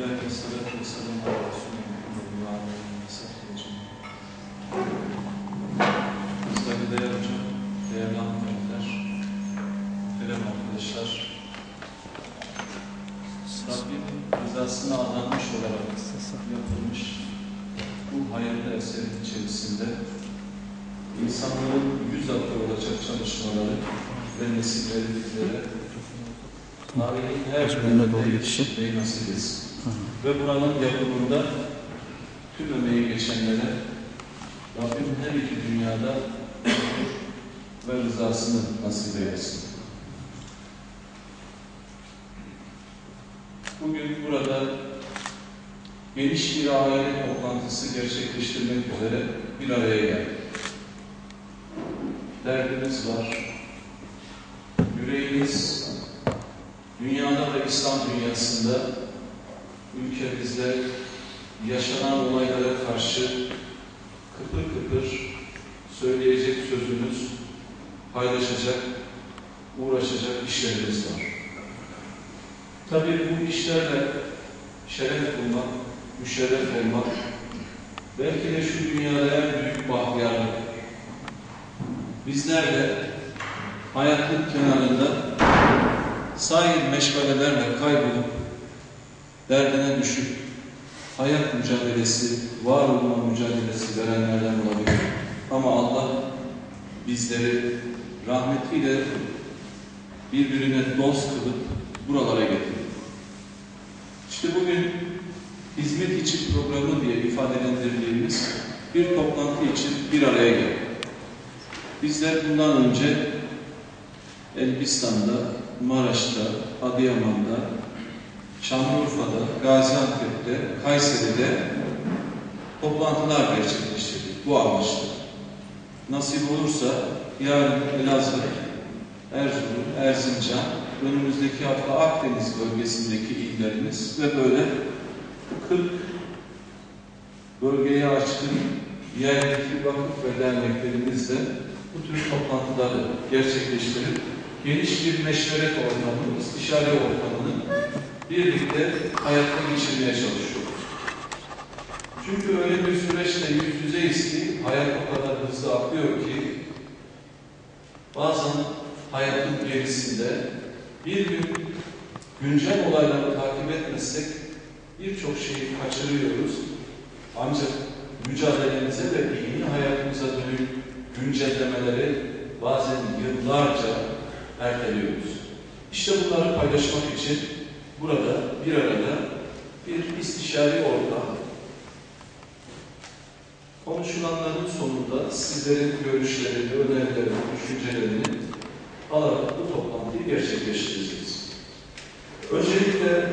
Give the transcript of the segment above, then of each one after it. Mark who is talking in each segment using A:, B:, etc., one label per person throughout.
A: Elhamdülillahi ve salatu ve selamu ala Resulü Muhammed'in ve ala ve değerli hanımefendiler, kerem arkadaşlar, Rabbim rızasına adanmış olarak yapılmış bu hayırlı eserin içerisinde insanların yüz aklı olacak çalışmaları ve nesilleri bizlere tarihin her
B: dönemde
A: yetişmeyi nasip etsin. Ve buranın yapımında tüm emeği geçenlere Rabbim her iki dünyada ve rızasını nasip eylesin. Bugün burada geniş bir aile toplantısı gerçekleştirmek üzere bir araya geldik. Derdimiz var. Yüreğimiz dünyada ve İslam dünyasında ülkemizde yaşanan olaylara karşı kıpır kıpır söyleyecek sözümüz, paylaşacak, uğraşacak işlerimiz var. Tabii bu işlerle şeref bulmak, müşerref olmak, belki de şu dünyada en büyük bahtiyarlık. Bizler de hayatın kenarında sahil meşgalelerle kaybolup, derdine düşüp, hayat mücadelesi, var olma mücadelesi verenlerden olabilir. Ama Allah bizleri rahmetiyle birbirine dost kılıp buralara getirdi. İşte bugün hizmet için programı diye ifadelendirdiğimiz bir toplantı için bir araya geldik. Bizler bundan önce Elbistan'da, Maraş'ta, Adıyaman'da, Şanlıurfa'da, Gaziantep'te, Kayseri'de toplantılar gerçekleştirdik bu amaçla. Nasip olursa yarın Elazığ, Erzurum, Erzincan, önümüzdeki hafta Akdeniz bölgesindeki illerimiz ve böyle 40 bölgeye açkın yerdeki vakıf ve derneklerimizle bu tür toplantıları gerçekleştirip geniş bir meşveret ortamını, istişare ortamını birlikte hayatta geçirmeye çalışıyoruz. Çünkü öyle bir süreçle yüz yüzeyiz ki hayat o kadar hızlı akıyor ki bazen hayatın gerisinde bir gün güncel olayları takip etmezsek birçok şeyi kaçırıyoruz. Ancak mücadelemize ve dini hayatımıza dönük güncellemeleri bazen yıllarca erteliyoruz. İşte bunları paylaşmak için burada bir arada bir istişare ortam. Konuşulanların sonunda sizlerin görüşlerini, önerilerini, düşüncelerini alarak bu toplantıyı gerçekleştireceğiz. Öncelikle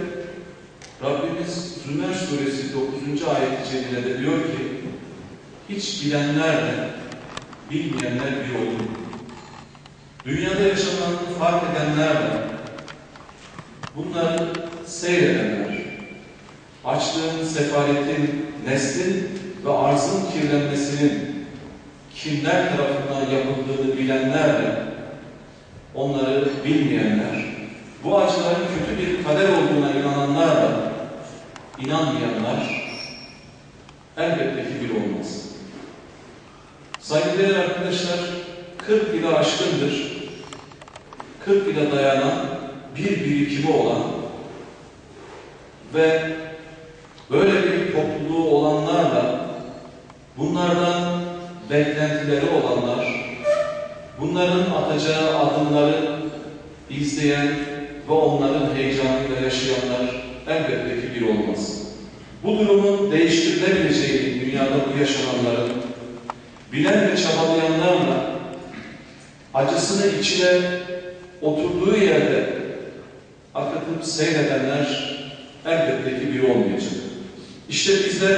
A: Rabbimiz Zümer Suresi 9. ayet-i celilede diyor ki hiç bilenlerle bilmeyenler bir olur. Dünyada yaşananı fark edenlerle bunları seyredenler, açlığın, sefaletin, neslin ve arzın kirlenmesinin kimler tarafından yapıldığını bilenlerle onları bilmeyenler, bu acıların kötü bir kader olduğuna inananlarla inanmayanlar elbette ki bir olmaz. Saygıdeğer arkadaşlar, 40 yıla aşkındır, 40 yıla dayanan bir birikimi olan ve böyle bir topluluğu olanlarla bunlardan beklentileri olanlar, bunların atacağı adımları izleyen ve onların heyecanıyla yaşayanlar elbette ki bir olmaz. Bu durumun değiştirilebileceğini dünyada bu yaşananların bilen ve çabalayanlarla acısını içine oturduğu yerde seyredenler elbette ki bir olmayacak. İşte bizler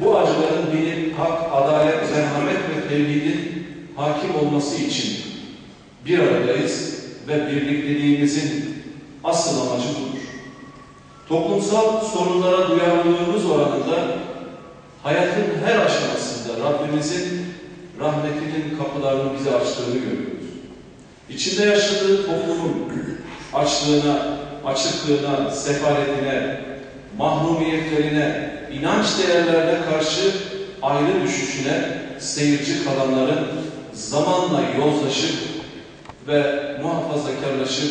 A: bu acıların bilip hak, adalet, merhamet ve tevhidin hakim olması için bir aradayız ve birlikteliğimizin asıl amacı budur. Toplumsal sorunlara duyarlılığımız oranında hayatın her aşamasında Rabbimizin rahmetinin kapılarını bize açtığını görüyoruz. İçinde yaşadığı toplumun açlığına, açıklığına, sefaletine, mahrumiyetlerine, inanç değerlerine karşı ayrı düşüşüne seyirci kalanların zamanla yozlaşıp ve muhafazakarlaşıp,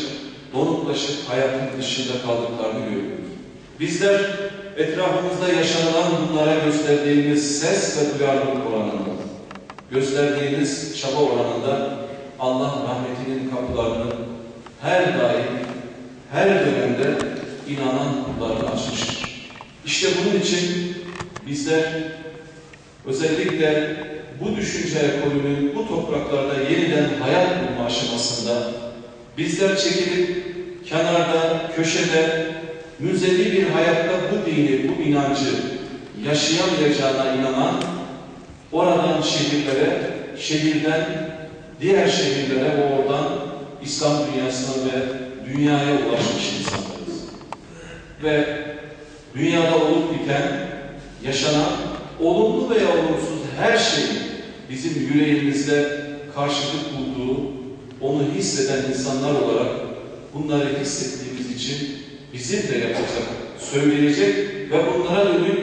A: donuklaşıp hayatın dışında kaldıklarını görüyoruz. Bizler etrafımızda yaşanılan bunlara gösterdiğimiz ses ve duyarlılık oranında, gösterdiğimiz çaba oranında Allah rahmetinin kapılarını her daim, her dönemde inanan kullarını açmıştır. İşte bunun için bizler özellikle bu düşünce ekolünün bu topraklarda yeniden hayat bulma aşamasında bizler çekilip kenarda, köşede, müzevi bir hayatta bu dini, bu inancı yaşayamayacağına inanan oradan şehirlere, şehirden diğer şehirlere ve oradan İslam dünyasına ve dünyaya ulaşmış insanlarız. Ve dünyada olup biten, yaşanan olumlu veya olumsuz her şey bizim yüreğimizde karşılık bulduğu, onu hisseden insanlar olarak bunları hissettiğimiz için bizim de yapacak, söyleyecek ve bunlara dönük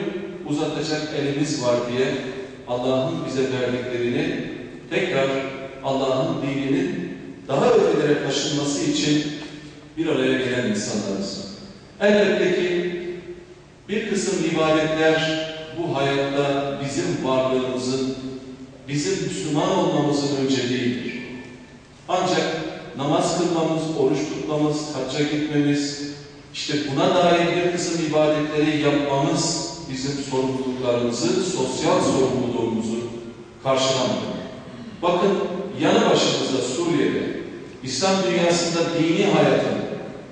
A: uzatacak elimiz var diye Allah'ın bize verdiklerini tekrar Allah'ın dininin daha ötelere taşınması için bir araya gelen insanlarız. Elbette ki bir kısım ibadetler bu hayatta bizim varlığımızın, bizim Müslüman olmamızın önceliğidir. Ancak namaz kılmamız, oruç tutmamız, hacca gitmemiz, işte buna dair bir kısım ibadetleri yapmamız bizim sorumluluklarımızı, sosyal sorumluluğumuzu karşılamıyor. Bakın yanı başımızda Suriye'de, İslam dünyasında dini hayatın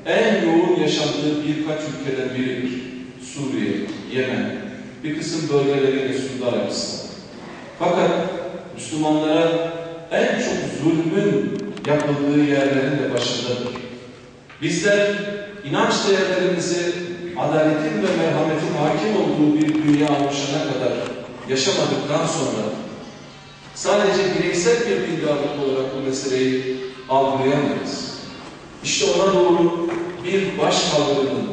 A: en yoğun yaşandığı birkaç ülkeden biridir. Suriye, Yemen, bir kısım bölgeleri de Suudi Arabistan. Fakat Müslümanlara en çok zulmün yapıldığı yerlerin de başındadır. Bizler inanç değerlerimizi adaletin ve merhametin hakim olduğu bir dünya oluşana kadar yaşamadıktan sonra sadece bireysel bir dindarlık olarak bu meseleyi algılayamayız. İşte ona doğru bir baş kaldırının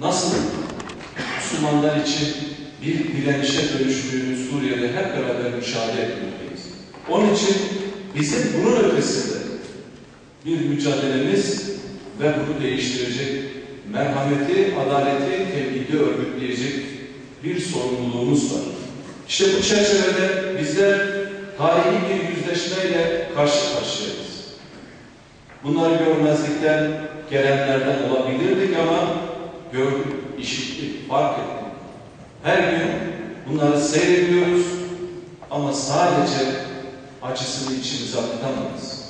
A: nasıl Müslümanlar için bir direnişe dönüştüğünü Suriye'de hep beraber müşahede etmekteyiz. Onun için bizim bunun ötesinde bir mücadelemiz ve bunu değiştirecek merhameti, adaleti, tevhidi örgütleyecek bir sorumluluğumuz var. İşte bu çerçevede bizler tarihi bir yüzleşmeyle karşı karşıyayız. Bunları görmezlikten gelenlerden olabilirdik ama gördük, işittik, fark ettik. Her gün bunları seyrediyoruz ama sadece acısını içimize aktamayız.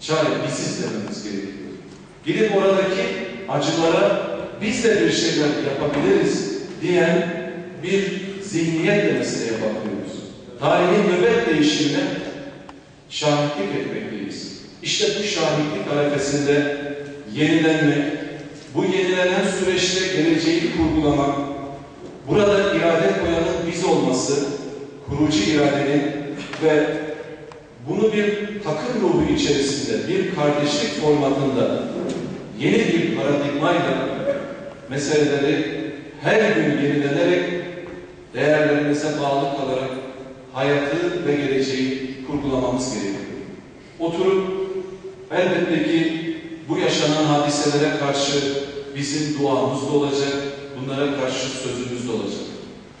A: Çare biziz dememiz gerekiyor. Gidip oradaki acılara biz de bir şeyler yapabiliriz diyen bir zihniyetle meseleye bakıyoruz. Tarihin nöbet değişimine şahitlik etmekteyiz. İşte bu şahitlik arefesinde yenilenmek, bu yenilenen süreçte geleceği kurgulamak, burada irade koyanın biz olması, kurucu iradenin ve bunu bir takım ruhu içerisinde, bir kardeşlik formatında yeni bir paradigmayla meseleleri her gün yenilenerek değerlerimize bağlı kalarak hayatı ve geleceği kurgulamamız gerekiyor. Oturup elbette ki bu yaşanan hadiselere karşı bizim duamız da olacak, bunlara karşı sözümüz de olacak.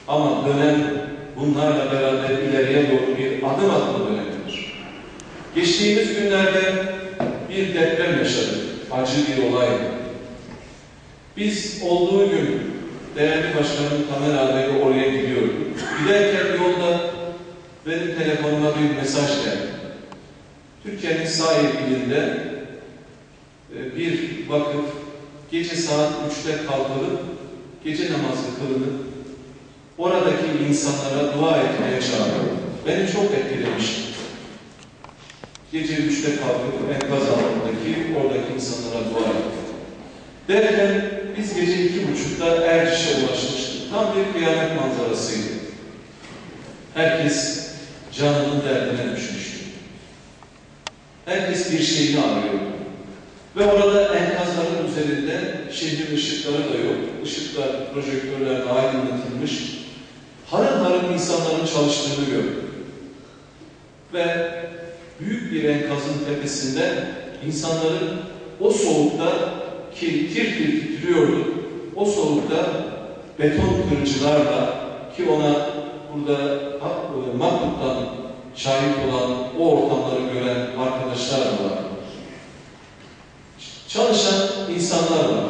A: Ama dönem bunlarla beraber ileriye doğru bir adım atma dönemidir. Geçtiğimiz günlerde bir deprem yaşadık. Acı bir olay. Biz olduğu gün değerli başkanım Tamer abi oraya gidiyorduk. Giderken yolda benim telefonuma bir mesaj geldi. Türkiye'nin sağ ilinde bir vakıf gece saat 3'te kalkılıp gece namazı kılınıp oradaki insanlara dua etmeye çağırıyor. Beni çok etkilemişti. Gece 3'te kalkıp enkaz altındaki oradaki insanlara dua etti. Derken biz gece iki buçukta Erciş'e ulaşmıştık. Tam bir kıyamet manzarasıydı. Herkes canının derdine düşmüştü. Herkes bir şeyini arıyordu. Ve orada enkazların üzerinde şehrin ışıkları da yok. Işıklar, projektörlerle aydınlatılmış. Harıl harıl insanların çalıştığını gördüm. Ve büyük bir enkazın tepesinde insanların o soğukta ki tir tir titriyordu. O soğukta beton kırıcılarla ki ona burada e, Makrut'tan şahit olan o ortamları gören arkadaşlar da var. Çalışan insanlar var.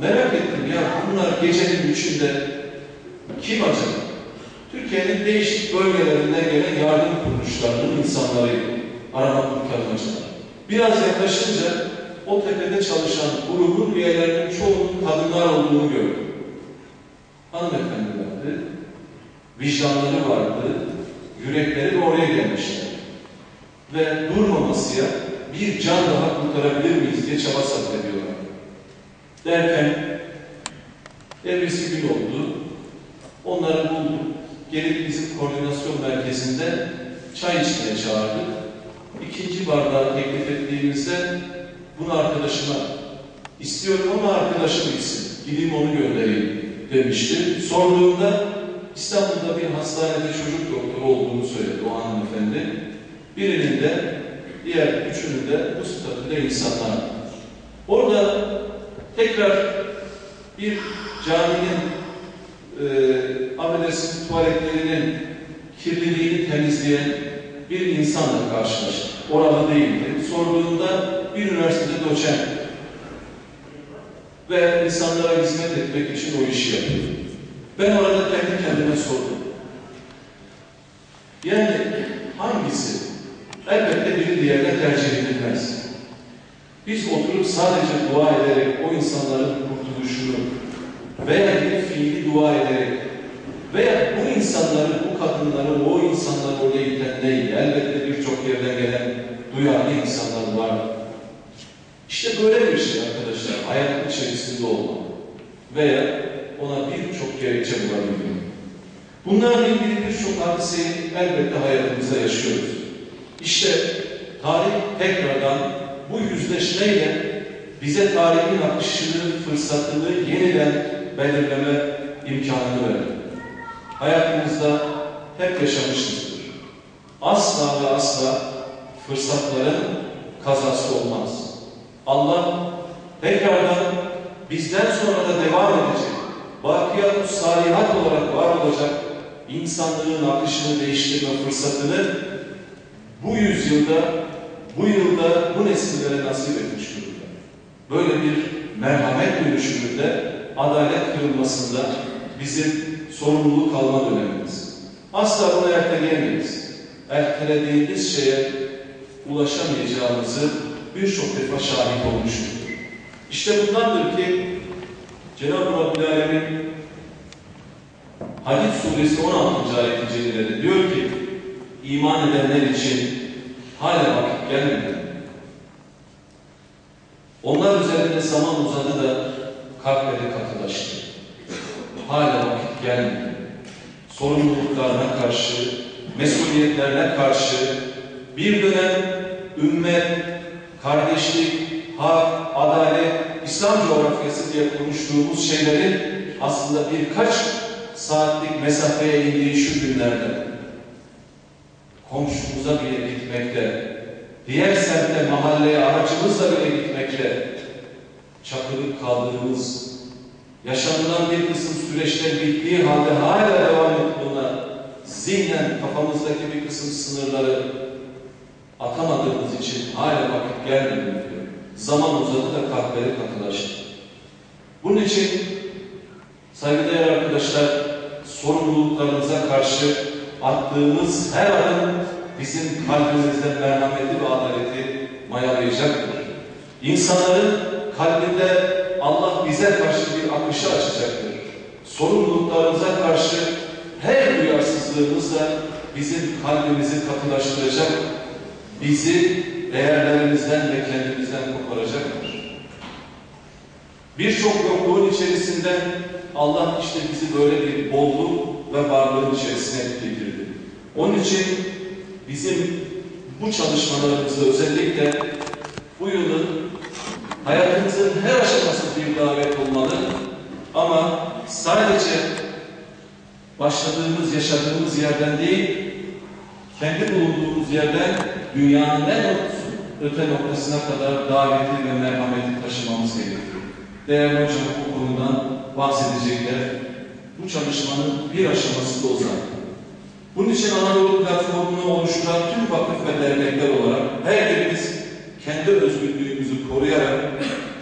A: Merak ettim ya bunlar gecenin üçünde kim acaba? Türkiye'nin değişik bölgelerinden gelen yardım kuruluşlarının insanlarıydı. Arama kurtarmacılar. Biraz yaklaşınca o tepede çalışan grubun üyelerinin çoğunun kadınlar olduğunu gördüm. Hanımefendilerdi, vicdanları vardı, yürekleri de oraya gelmişler. Ve durmamasıya bir can daha kurtarabilir miyiz diye çaba sarf ediyorlar. Derken ertesi gün oldu. Onları bulduk. Gelip bizim koordinasyon merkezinde çay içmeye çağırdık. İkinci bardağı teklif ettiğimizde bunu arkadaşıma istiyorum ama arkadaşım gitsin. Gideyim onu göndereyim demişti. Sorduğumda İstanbul'da bir hastanede çocuk doktoru olduğunu söyledi o hanımefendi. Birinin de diğer üçünün de bu statüde insanlar. Orada tekrar bir caminin e, affedersin tuvaletlerinin kirliliğini temizleyen bir insanla karşılaştık. Oralı değildi. Sorduğunda bir üniversitede doçent ve insanlara hizmet etmek için o işi yapıyor. Ben orada kendi kendime sordum. Yani hangisi? Elbette biri diğerine tercih edilmez. Biz oturup sadece dua ederek o insanların kurtuluşunu veya bir fiili dua ederek veya bu insanları, bu kadınları, o insanları oraya iten değil. Elbette birçok yerden gelen duyarlı insanlar var. İşte böyle bir şey arkadaşlar. Hayat içerisinde olmak. Veya ona birçok gerekçe bulabiliyor. Bunlarla ilgili birçok hadiseyi elbette hayatımızda yaşıyoruz. İşte tarih tekrardan bu yüzleşmeyle bize tarihin akışını, fırsatını yeniden belirleme imkanını verdi. Hayatımızda hep yaşamışızdır. Asla ve asla fırsatların kazası olmaz. Allah tekrardan bizden sonra da devam edecek, bakiyat salihat olarak var olacak insanlığın akışını değiştirme fırsatını bu yüzyılda, bu yılda bu nesillere nasip etmiş durumda. Böyle bir merhamet dönüşümünde, adalet kırılmasında bizim sorumluluk alma dönemimiz. Asla bunu erteleyemeyiz. Ertelediğimiz şeye ulaşamayacağımızı birçok defa şahit olmuştur. İşte bundandır ki Cenab-ı Rabbül Alemin Hadid suresi 16. ayet-i diyor ki iman edenler için hala vakit gelmedi. Onlar üzerinde zaman uzadı da kalpleri katılaştı. Hala vakit gelmedi. Sorumluluklarına karşı, mesuliyetlerine karşı bir dönem ümmet, kardeşlik, hak, adalet, İslam coğrafyası diye konuştuğumuz şeylerin aslında birkaç saatlik mesafeye indiği şu günlerde komşumuza bile gitmekte, diğer semtte, mahalleye aracımızla bile gitmekte çakılıp kaldığımız, yaşanılan bir kısım süreçler bittiği halde hala devam ettiğine zihnen kafamızdaki bir kısım sınırları atamadığımız için hala vakit gelmedi diyor. Zaman uzadı da kalpleri katılaştı. Bunun için saygıdeğer arkadaşlar sorumluluklarımıza karşı attığımız her adım bizim kalbimizde merhameti ve adaleti mayalayacaktır. İnsanların kalbinde Allah bize karşı bir akışı açacaktır. Sorumluluklarımıza karşı her duyarsızlığımızla bizim kalbimizi katılaştıracak, bizi değerlerimizden ve kendimizden koparacaktır. Birçok yokluğun içerisinde Allah işte bizi böyle bir bolluk ve varlığın içerisine getirdi. Onun için bizim bu çalışmalarımızı özellikle bu yılın hayatımızın her aşaması bir davet olmalı. Ama sadece başladığımız, yaşadığımız yerden değil, kendi bulunduğumuz yerden dünyanın en öte noktasına kadar daveti ve merhameti taşımamız gerekiyor. Değerli hocam bu konudan bahsedecekler. Bu çalışmanın bir aşaması da o zaten. Bunun için Anadolu platformunu oluşturan tüm vakıf ve dernekler olarak her birimiz kendi özgürlüğümüzü koruyarak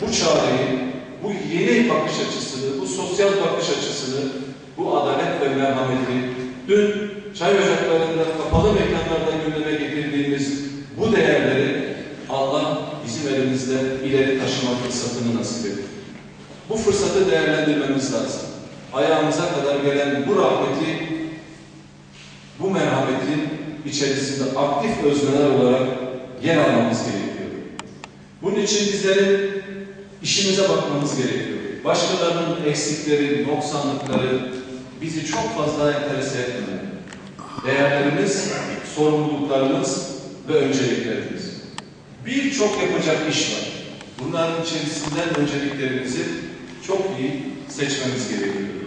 A: bu çağrıyı, bu yeni bakış açısını, bu sosyal bakış açısını, bu adalet ve merhameti dün çay ocaklarında, kapalı mekanlarda gündeme getirdiğimiz bu değerleri Allah bizim elimizde ileri taşıma fırsatını nasip etti. Bu fırsatı değerlendirmemiz lazım. Ayağımıza kadar gelen bu rahmeti, bu merhametin içerisinde aktif özneler olarak yer almamız gerekiyor. Bunun için bizlerin işimize bakmamız gerekiyor. Başkalarının eksikleri, noksanlıkları bizi çok fazla enterese etmemeli. Değerlerimiz, sorumluluklarımız ve önceliklerimiz. Birçok yapacak iş var. Bunların içerisinden önceliklerimizi çok iyi seçmemiz gerekiyor.